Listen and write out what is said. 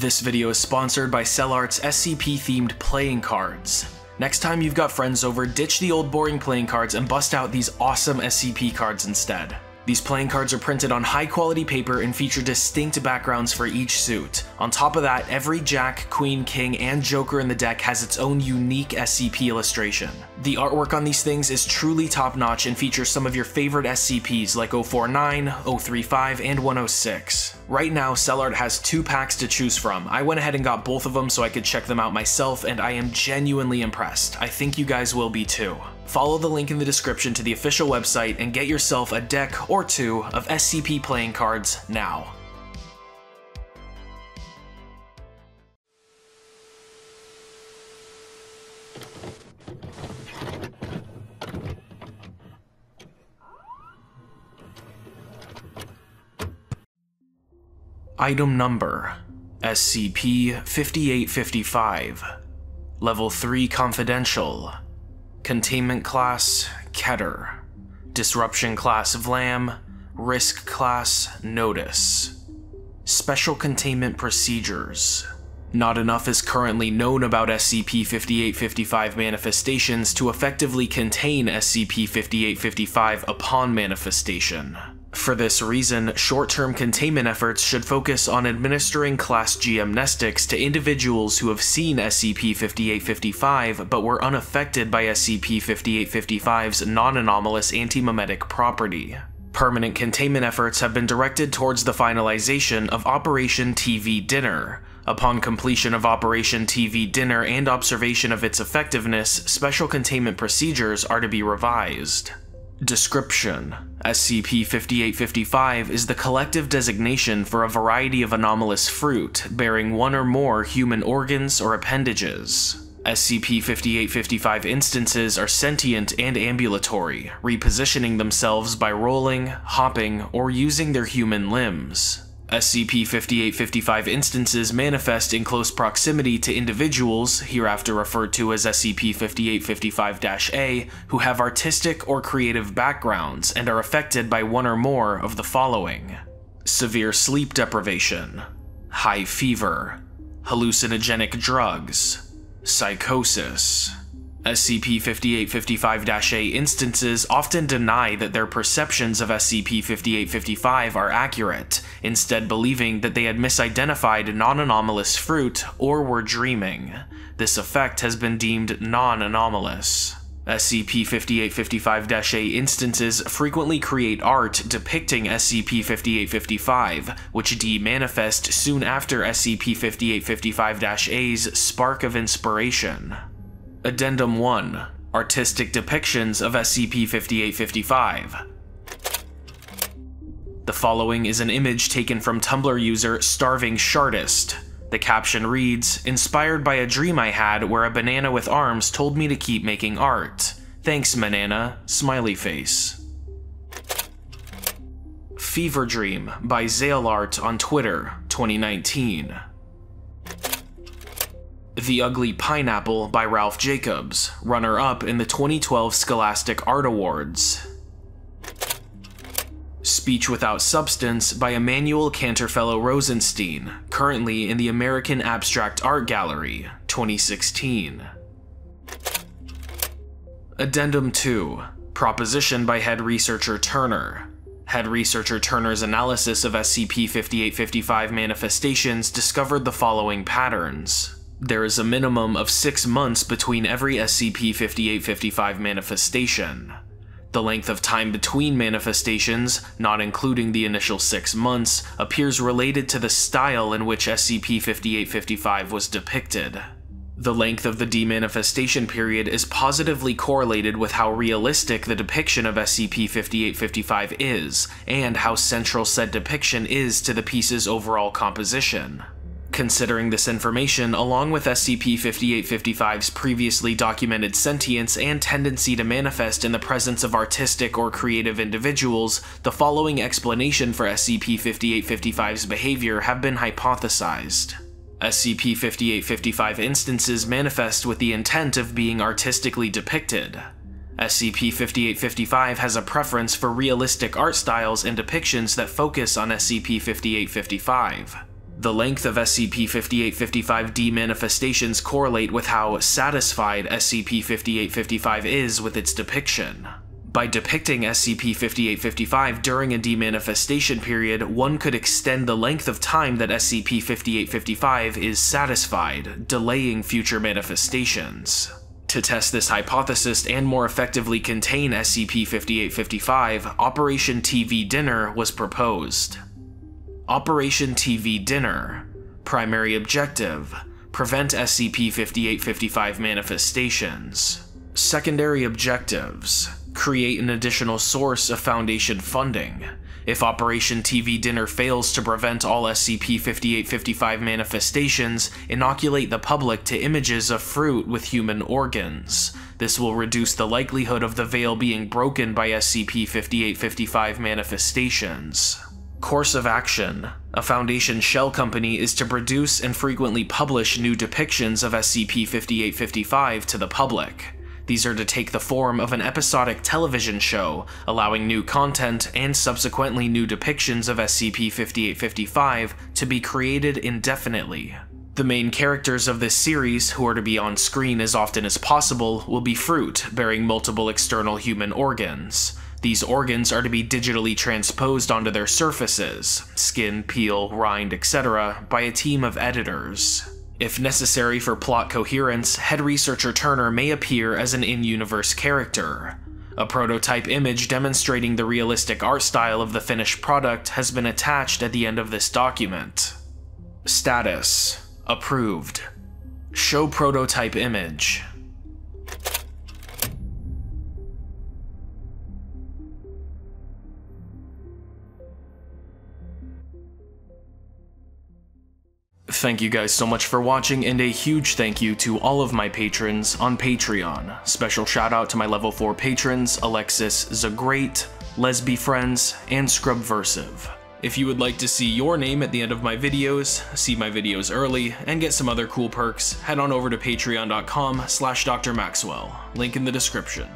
This video is sponsored by CellArt's SCP-themed playing cards. Next time you've got friends over, ditch the old boring playing cards and bust out these awesome SCP cards instead. These playing cards are printed on high quality paper and feature distinct backgrounds for each suit. On top of that, every Jack, Queen, King, and Joker in the deck has its own unique SCP illustration. The artwork on these things is truly top notch and features some of your favorite SCPs like 049, 035, and 106. Right now, CellArt has two packs to choose from. I went ahead and got both of them so I could check them out myself, and I am genuinely impressed. I think you guys will be too. Follow the link in the description to the official website and get yourself a deck or two of SCP playing cards now. Item Number SCP-5855 Level 3 Confidential Containment Class Keter. Disruption Class Vlam. Risk Class Notice. Special Containment Procedures. Not enough is currently known about SCP-5855 manifestations to effectively contain SCP-5855 upon manifestation. For this reason, short-term containment efforts should focus on administering Class G amnestics to individuals who have seen SCP-5855 but were unaffected by SCP-5855's non-anomalous antimemetic property. Permanent containment efforts have been directed towards the finalization of Operation TV Dinner. Upon completion of Operation TV Dinner and observation of its effectiveness, special containment procedures are to be revised. Description SCP-5855 is the collective designation for a variety of anomalous fruit bearing one or more human organs or appendages. SCP-5855 instances are sentient and ambulatory, repositioning themselves by rolling, hopping, or using their human limbs. SCP-5855 instances manifest in close proximity to individuals, hereafter referred to as SCP-5855-A, who have artistic or creative backgrounds and are affected by one or more of the following. Severe sleep deprivation, high fever, hallucinogenic drugs, psychosis, SCP-5855-A instances often deny that their perceptions of SCP-5855 are accurate, instead believing that they had misidentified non-anomalous fruit or were dreaming. This effect has been deemed non-anomalous. SCP-5855-A instances frequently create art depicting SCP-5855, which demanifest soon after SCP-5855-A's spark of inspiration. Addendum 1 Artistic depictions of SCP-5855 The following is an image taken from Tumblr user Starving Shartist. The caption reads, Inspired by a dream I had where a banana with arms told me to keep making art. Thanks, Manana. Smiley face. Fever Dream by Zaleart on Twitter, 2019. The Ugly Pineapple by Ralph Jacobs, runner-up in the 2012 Scholastic Art Awards. Speech Without Substance by Emmanuel Canterfellow Rosenstein, currently in the American Abstract Art Gallery, 2016. Addendum 2 Proposition by Head Researcher Turner. Head researcher Turner's analysis of SCP-5855 manifestations discovered the following patterns. There is a minimum of six months between every SCP-5855 manifestation. The length of time between manifestations, not including the initial six months, appears related to the style in which SCP-5855 was depicted. The length of the demanifestation period is positively correlated with how realistic the depiction of SCP-5855 is, and how central said depiction is to the piece's overall composition. Considering this information, along with SCP-5855's previously documented sentience and tendency to manifest in the presence of artistic or creative individuals, the following explanation for SCP-5855's behavior have been hypothesized. SCP-5855 instances manifest with the intent of being artistically depicted. SCP-5855 has a preference for realistic art styles and depictions that focus on SCP-5855. The length of SCP-5855-D manifestations correlate with how satisfied SCP-5855 is with its depiction. By depicting SCP-5855 during a demanifestation period, one could extend the length of time that SCP-5855 is satisfied, delaying future manifestations. To test this hypothesis and more effectively contain SCP-5855, Operation TV Dinner was proposed. Operation TV Dinner Primary Objective Prevent SCP-5855 manifestations Secondary Objectives create an additional source of Foundation funding. If Operation TV Dinner fails to prevent all SCP-5855 manifestations, inoculate the public to images of fruit with human organs. This will reduce the likelihood of the veil being broken by SCP-5855 manifestations. Course of Action A Foundation shell company is to produce and frequently publish new depictions of SCP-5855 to the public. These are to take the form of an episodic television show, allowing new content and subsequently new depictions of SCP-5855 to be created indefinitely. The main characters of this series, who are to be on screen as often as possible, will be fruit bearing multiple external human organs. These organs are to be digitally transposed onto their surfaces, skin, peel, rind, etc., by a team of editors. If necessary for plot coherence, head researcher Turner may appear as an in-universe character. A prototype image demonstrating the realistic art style of the finished product has been attached at the end of this document. Status Approved. Show prototype image. Thank you guys so much for watching, and a huge thank you to all of my patrons on Patreon. Special shout out to my level 4 patrons, Alexis Zagreat, Lesby Friends, and Scrubversive. If you would like to see your name at the end of my videos, see my videos early, and get some other cool perks, head on over to patreon.com slash drmaxwell, link in the description.